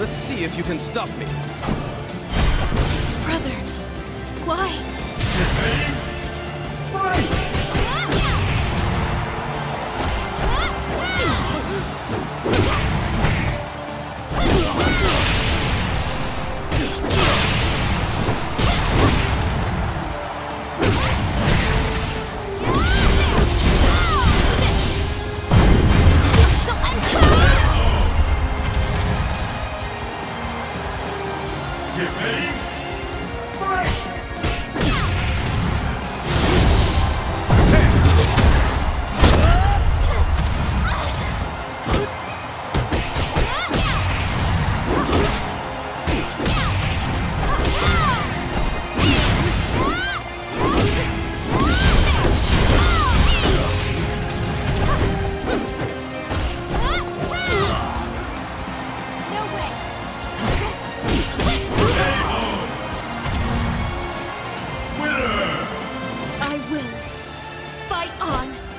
Let's see if you can stop me. Brother, why? Fight! No way! on!